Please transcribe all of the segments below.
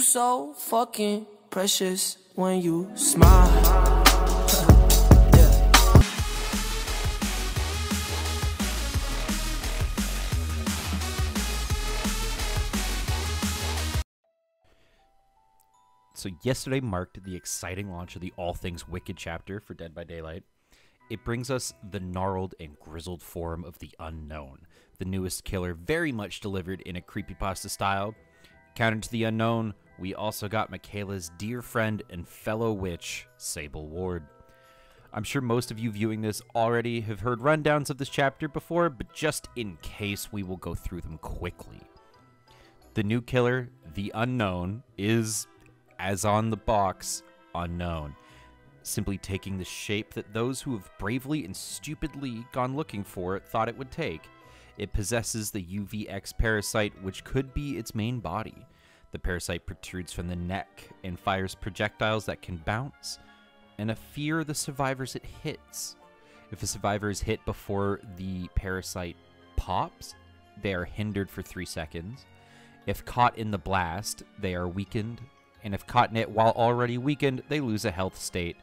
So fucking precious when you smile. So yesterday marked the exciting launch of the All Things Wicked chapter for Dead by Daylight. It brings us the gnarled and grizzled form of the unknown, the newest killer very much delivered in a creepypasta style. Counter to the unknown, we also got Mikaela's dear friend and fellow witch, Sable Ward. I'm sure most of you viewing this already have heard rundowns of this chapter before, but just in case, we will go through them quickly. The new killer, the unknown, is, as on the box, unknown, simply taking the shape that those who have bravely and stupidly gone looking for it thought it would take. It possesses the UVX parasite, which could be its main body. The parasite protrudes from the neck and fires projectiles that can bounce, and a fear of the survivors it hits. If a survivor is hit before the parasite pops, they are hindered for three seconds. If caught in the blast, they are weakened, and if caught in it while already weakened, they lose a health state,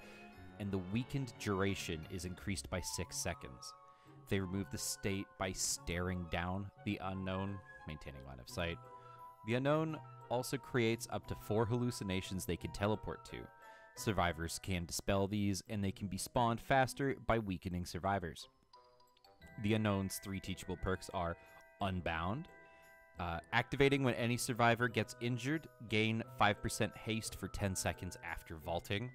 and the weakened duration is increased by six seconds. They remove the state by staring down the unknown, maintaining line of sight. The unknown also creates up to four hallucinations they can teleport to. Survivors can dispel these, and they can be spawned faster by weakening survivors. The unknown's three teachable perks are Unbound, uh, activating when any survivor gets injured, gain 5% haste for 10 seconds after vaulting.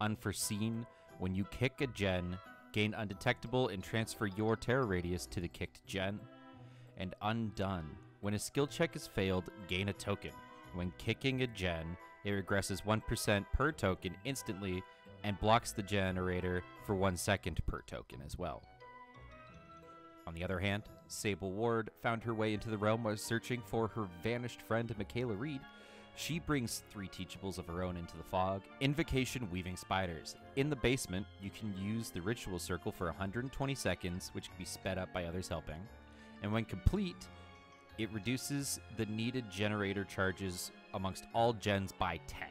Unforeseen, when you kick a gen, gain undetectable and transfer your terror radius to the kicked gen. And Undone, when a skill check is failed, gain a token. When kicking a gen, it regresses 1% per token instantly and blocks the generator for 1 second per token as well. On the other hand, Sable Ward found her way into the realm while searching for her vanished friend Mikaela Reid. She brings three teachables of her own into the fog. Invocation Weaving Spiders. In the basement, you can use the ritual circle for 120 seconds, which can be sped up by others helping. And when complete, it reduces the needed generator charges amongst all gens by 10.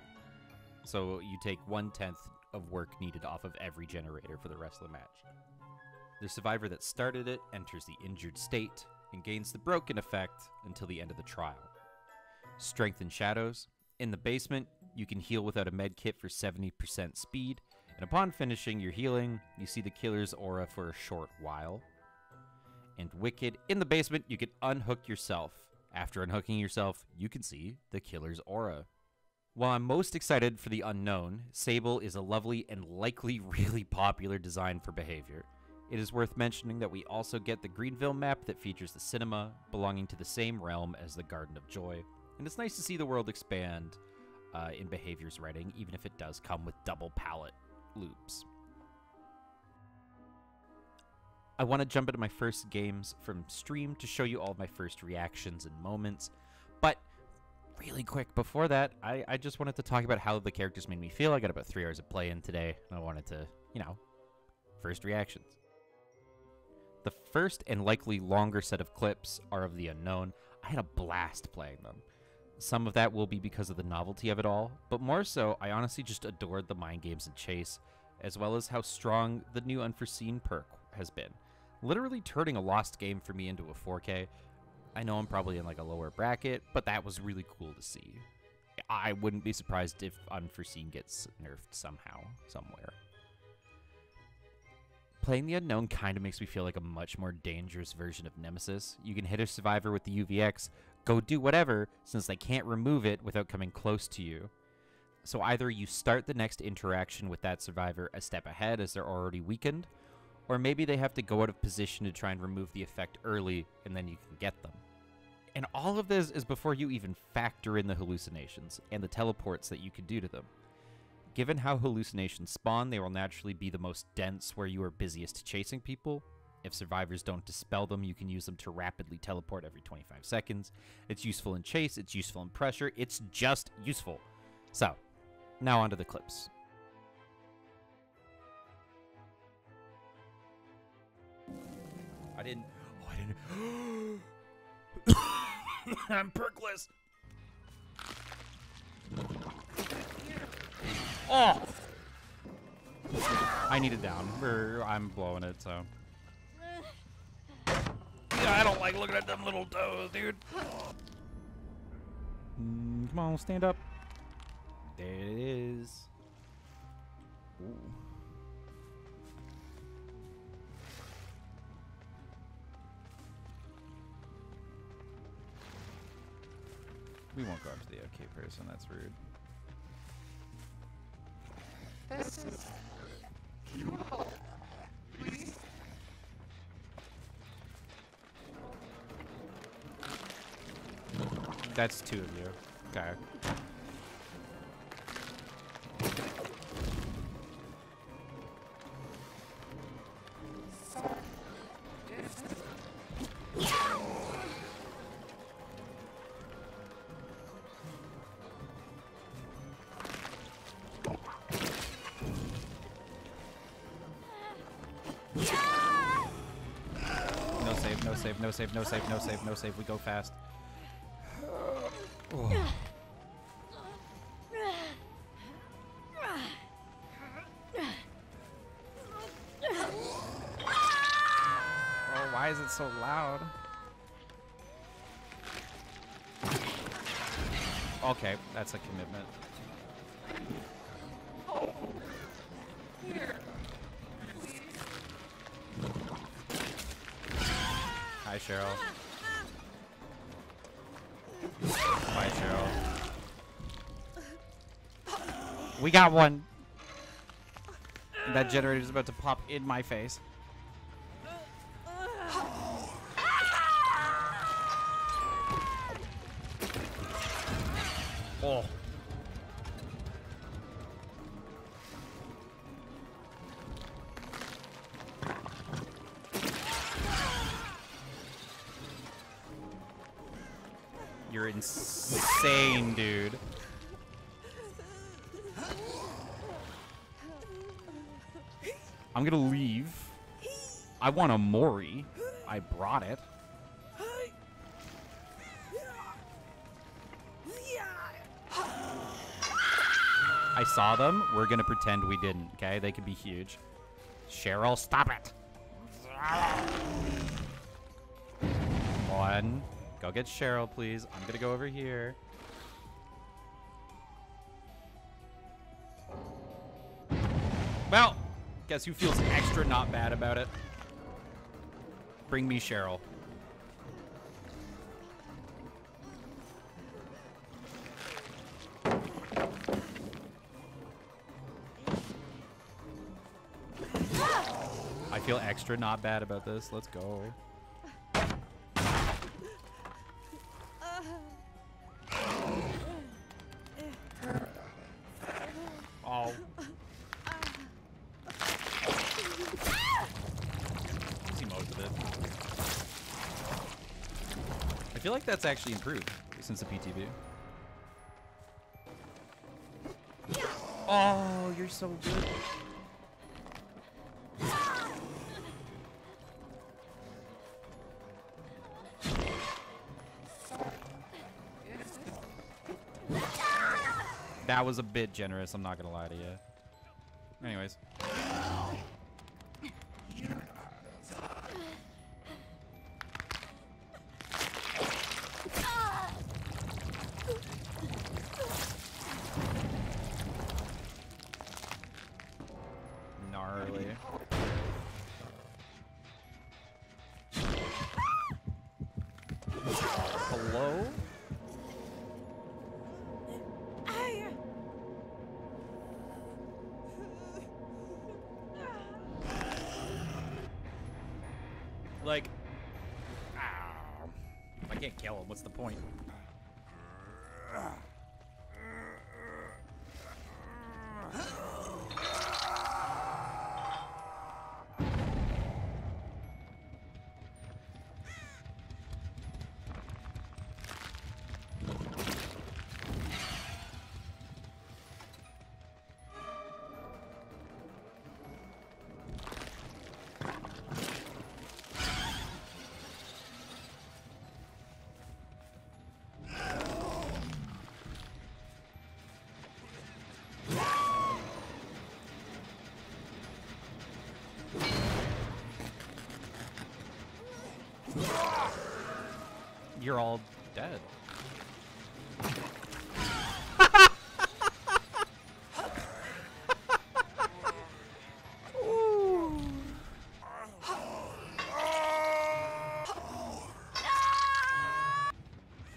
So you take one tenth of work needed off of every generator for the rest of the match. The survivor that started it enters the injured state and gains the broken effect until the end of the trial. Strength in Shadows. In the basement, you can heal without a med kit for 70% speed, and upon finishing your healing, you see the killer's aura for a short while. And Wicked. In the basement, you can unhook yourself. After unhooking yourself, you can see the killer's aura. While I'm most excited for the unknown, Sable is a lovely and likely really popular design for behavior. It is worth mentioning that we also get the Greenville map that features the cinema, belonging to the same realm as the Garden of Joy. And it's nice to see the world expand uh, in behavior's writing, even if it does come with double pallet loops. I want to jump into my first games from stream to show you all my first reactions and moments. But really quick before that, I, I just wanted to talk about how the characters made me feel. I got about three hours of play in today, and I wanted to, you know, first reactions. The first and likely longer set of clips are of the unknown. I had a blast playing them. Some of that will be because of the novelty of it all, but more so, I honestly just adored the mind games and chase, as well as how strong the new unforeseen perk has been. Literally turning a lost game for me into a 4K. I know I'm probably in like a lower bracket, but that was really cool to see. I wouldn't be surprised if unforeseen gets nerfed somehow, somewhere. Playing the unknown kind of makes me feel like a much more dangerous version of Nemesis. You can hit a survivor with the UVX, go do whatever, since they can't remove it without coming close to you. So either you start the next interaction with that survivor a step ahead as they're already weakened, or maybe they have to go out of position to try and remove the effect early and then you can get them. And all of this is before you even factor in the hallucinations and the teleports that you can do to them. Given how hallucinations spawn, they will naturally be the most dense where you are busiest chasing people. If survivors don't dispel them, you can use them to rapidly teleport every 25 seconds. It's useful in chase, it's useful in pressure, it's just useful. So, now onto the clips. I didn't. Oh, I didn't. I'm perkless. Oh! I need it down. I'm blowing it, so. Yeah, I don't like looking at them little toes, dude. Mm, come on, stand up. There it is. Ooh. We won't go after the okay person, that's rude. This is. That's two of you. Okay. No save, no save, no save, no save, no save, no save. We go fast. Oh, why is it so loud? Okay, that's a commitment. Cheryl. Bye, Cheryl. We got one. That generator's about to pop in my face. Oh. Insane, dude. I'm gonna leave. I want a Mori. I brought it. I saw them. We're gonna pretend we didn't, okay? They could be huge. Cheryl, stop it! One. Go get Cheryl, please. I'm gonna go over here. Guess who feels extra not bad about it? Bring me Cheryl. I feel extra not bad about this. Let's go. That's actually improved since the PTB. Oh, you're so good. That was a bit generous, I'm not gonna lie to you. Anyways. What's the point? You're all dead.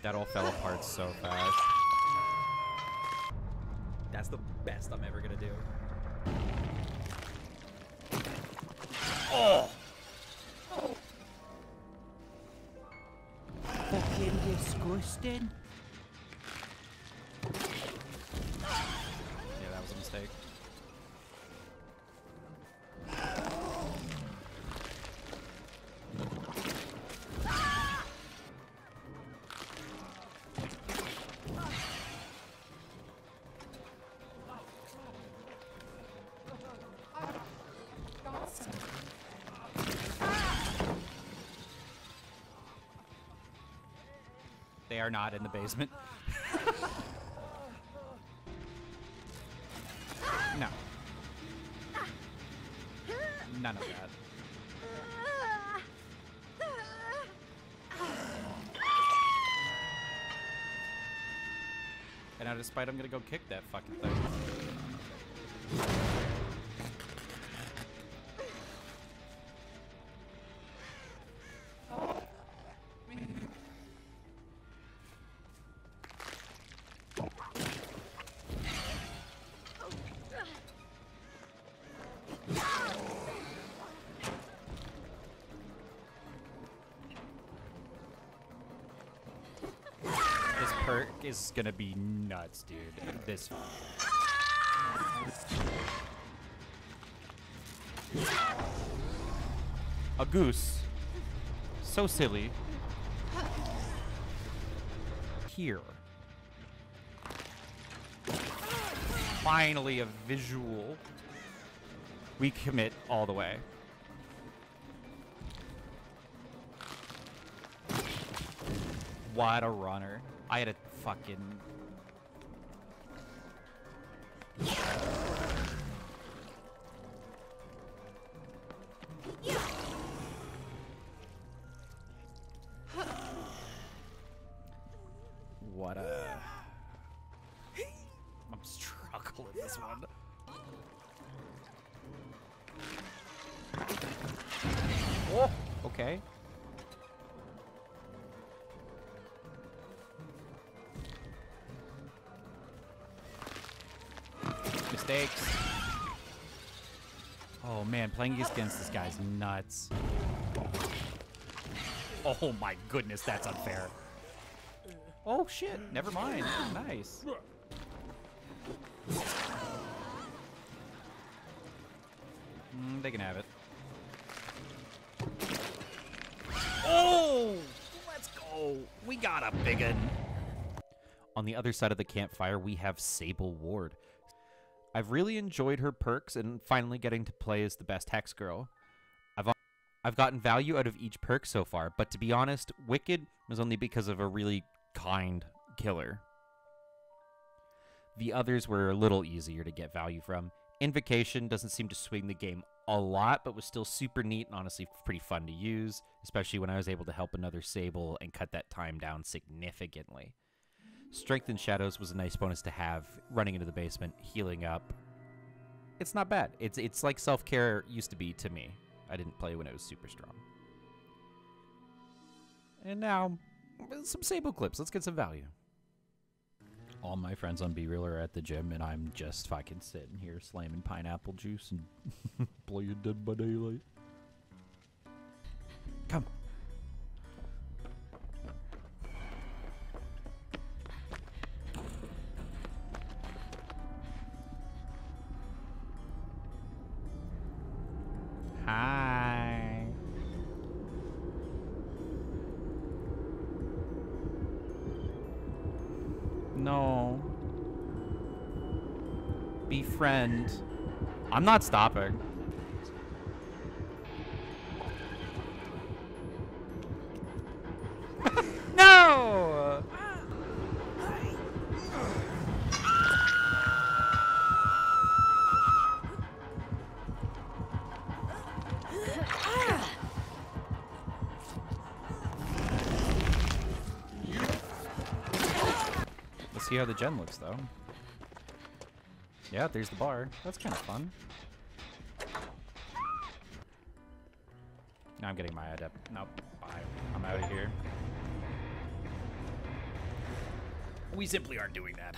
That all fell apart so fast. That's the best I'm ever gonna do. Disgusting. They are not in the basement. no. None of that. And now despite I'm gonna go kick that fucking thing. Is gonna be nuts, dude. This. A goose. So silly. Here. Finally, a visual. We commit all the way. What a runner. I had a fucking. What a. I'm struggling this one. Oh, okay. Mistakes. Oh man, playing against this guy's nuts. Oh my goodness, that's unfair. Oh shit, never mind. Nice. Mm, they can have it. Oh! Let's go! We got a big one. On the other side of the campfire, we have Sable Ward. I've really enjoyed her perks and finally getting to play as the best Hex Girl. I've I've gotten value out of each perk so far, but to be honest, Wicked was only because of a really kind killer. The others were a little easier to get value from. Invocation doesn't seem to swing the game a lot, but was still super neat and honestly pretty fun to use, especially when I was able to help another Sable and cut that time down significantly. Strength in Shadows was a nice bonus to have, running into the basement, healing up. It's not bad. It's it's like self-care used to be to me. I didn't play when it was super strong. And now, some Sable clips. Let's get some value. All my friends on BeReal are at the gym, and I'm just fucking sitting here slamming pineapple juice and playing Dead by Daylight. I'm not stopping. no! Let's see how the gen looks, though. Yeah, there's the bar. That's kind of fun. Now I'm getting my adept. Nope. Bye. I'm out of here. We simply aren't doing that.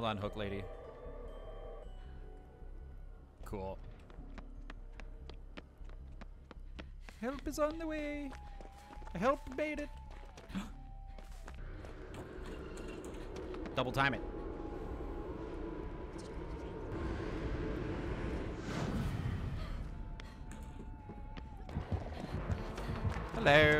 Hold on, Hook Lady. Cool. Help is on the way. Help made it. Double time it. Hello.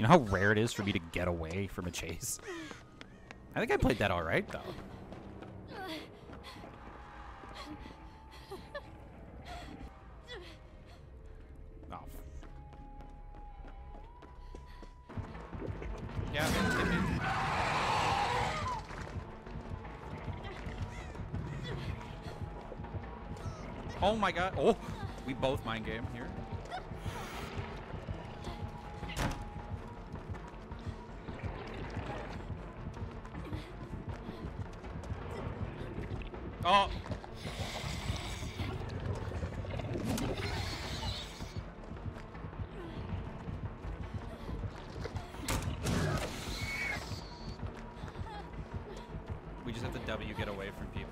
You know how rare it is for me to get away from a chase? I think I played that alright, though. Oh. Yeah. Oh my god. Oh, we both mind game here. Oh. We just have to W get away from people.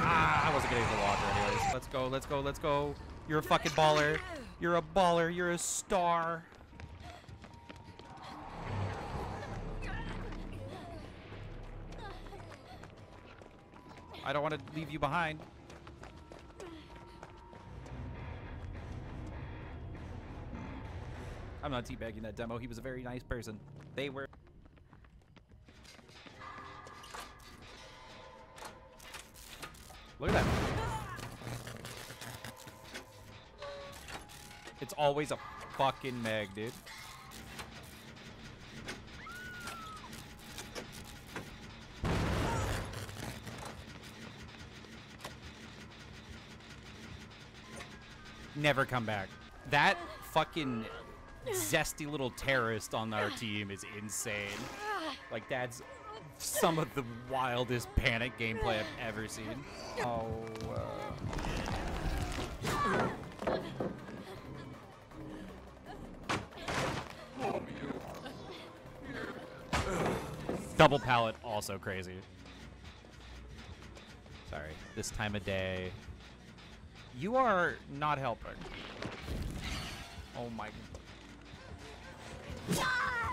Ah, I wasn't getting the walker anyways. Let's go, let's go, let's go. You're a fucking baller. You're a baller. You're a star. I don't want to leave you behind. I'm not teabagging that demo. He was a very nice person. They were. Look at that. It's always a fucking mag, dude. Never come back. That fucking zesty little terrorist on our team is insane. Like that's some of the wildest panic gameplay I've ever seen. Oh. Uh... Double pallet, also crazy. Sorry, this time of day. You are not helping. Oh my.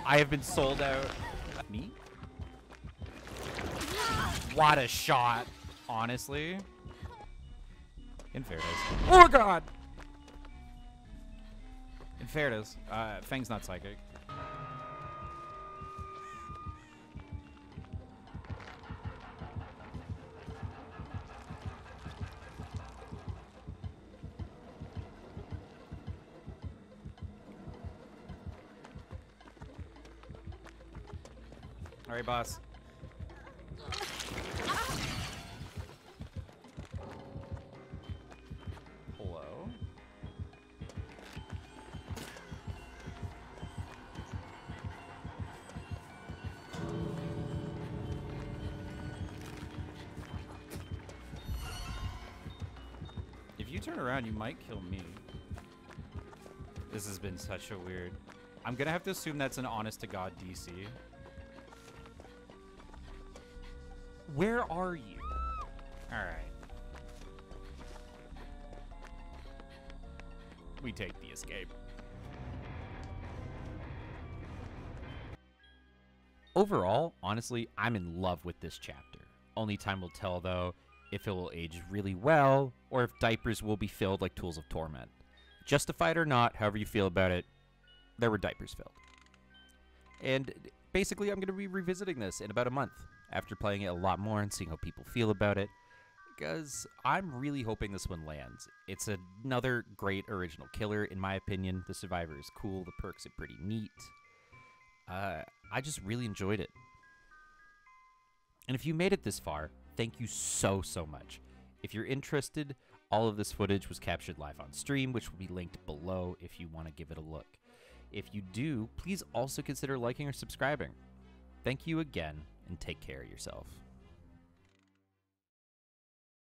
I have been sold out. Me? What a shot, honestly. In fairness. Oh god! In fairness, uh, Fang's not psychic. Sorry, boss. Hello? If you turn around, you might kill me. This has been such a weird... I'm gonna have to assume that's an honest-to-God DC. Where are you? Alright. We take the escape. Overall, honestly, I'm in love with this chapter. Only time will tell, though, if it will age really well, or if diapers will be filled like tools of torment. Justified or not, however you feel about it, there were diapers filled. And basically, I'm going to be revisiting this in about a month after playing it a lot more and seeing how people feel about it. Because I'm really hoping this one lands. It's another great original killer, in my opinion. The Survivor is cool, the perks are pretty neat. Uh, I just really enjoyed it. And if you made it this far, thank you so, so much. If you're interested, all of this footage was captured live on stream, which will be linked below if you want to give it a look. If you do, please also consider liking or subscribing. Thank you again, and take care of yourself.